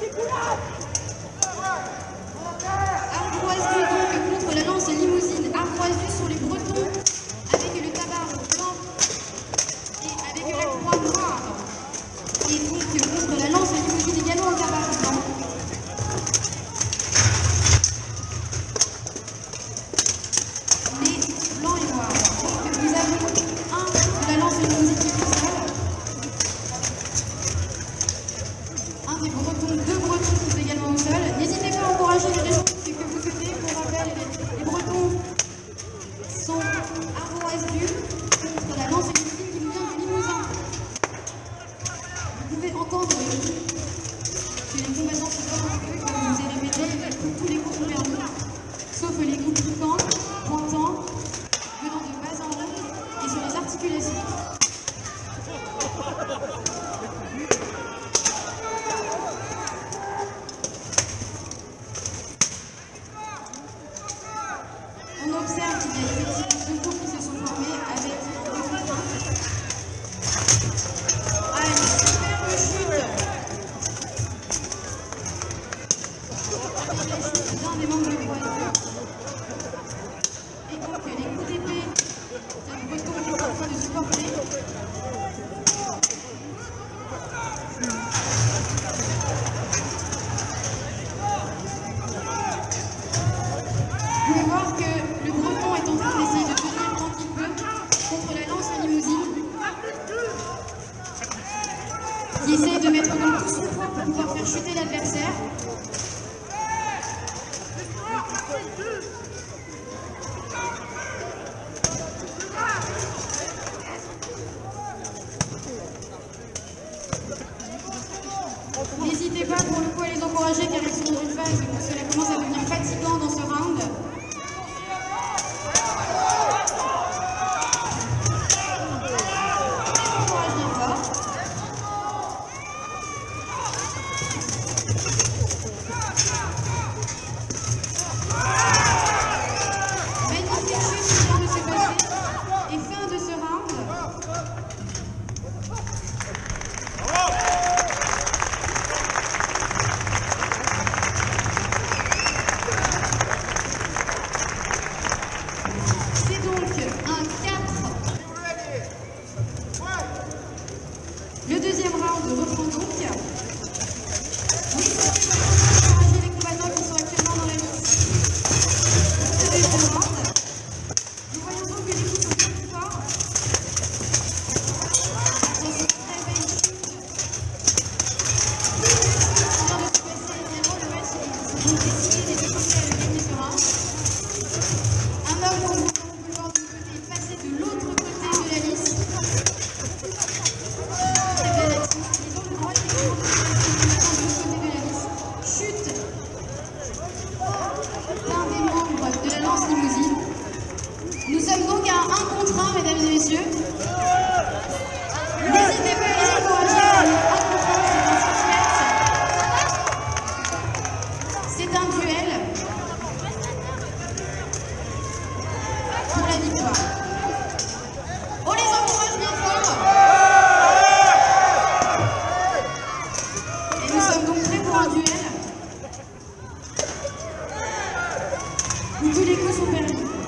segurar! Asduc contre la lance Augustine qui nous vient du Limousin. Vous pouvez entendre que les combattants se battent un vous avez répété, tous les coups sont sauf les coups piquants, pointants, venant de bas en haut et sur les articulations. Il essaye de mettre dans tous ses poids pour pouvoir faire chuter l'adversaire. deuxième round reprend donc. Nous sommes donc à 1 contre 1, mesdames et messieurs. N'hésitez pas à les encourager. C'est un duel pour la victoire. Tous les coups sont perdus.